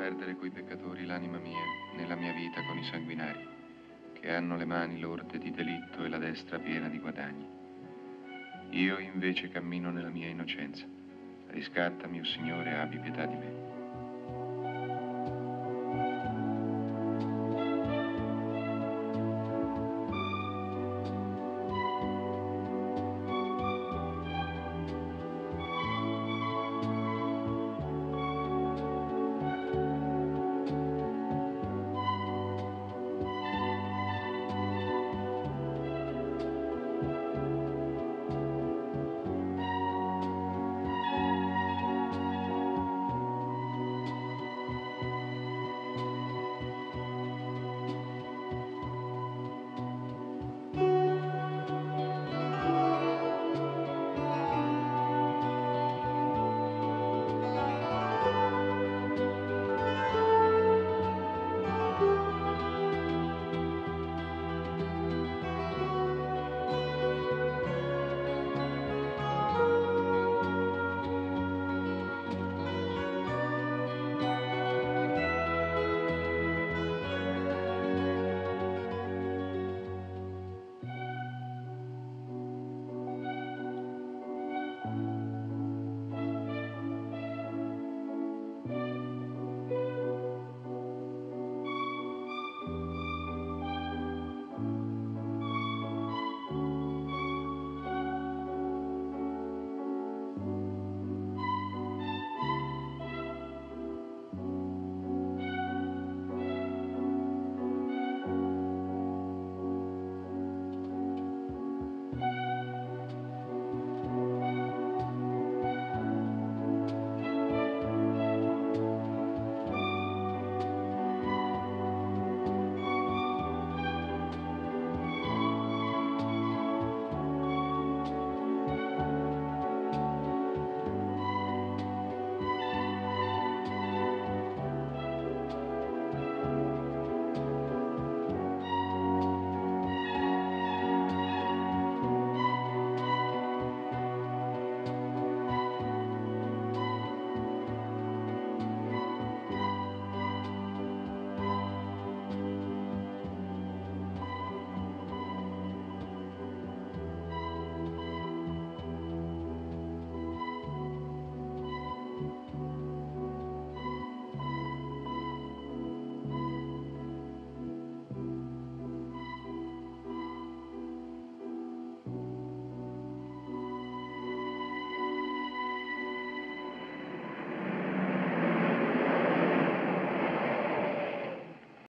perdere coi peccatori l'anima mia, nella mia vita con i sanguinari, che hanno le mani lorde di delitto e la destra piena di guadagni. Io invece cammino nella mia innocenza. Riscattami, o oh Signore, abbi pietà di me.